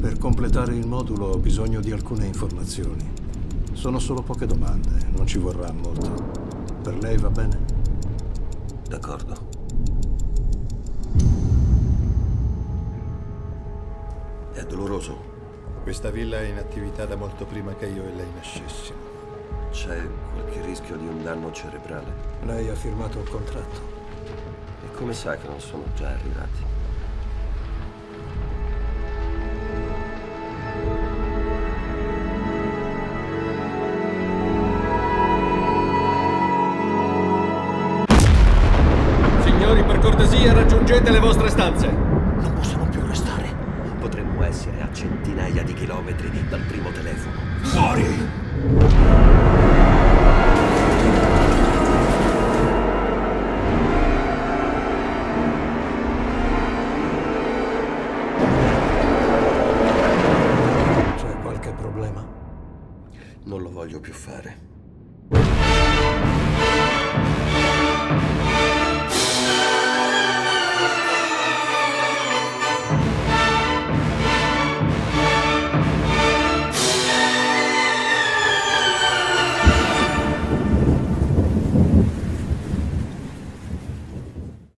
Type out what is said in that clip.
Per completare il modulo ho bisogno di alcune informazioni. Sono solo poche domande, non ci vorrà molto. Per lei va bene? D'accordo. È doloroso? Questa villa è in attività da molto prima che io e lei nascessimo. C'è qualche rischio di un danno cerebrale? Lei ha firmato un contratto. E come sa che non sono già arrivati? Cortesia, raggiungete le vostre stanze. Non possiamo più restare. Potremmo essere a centinaia di chilometri dal primo telefono. Fuori! C'è qualche problema? Non lo voglio più fare.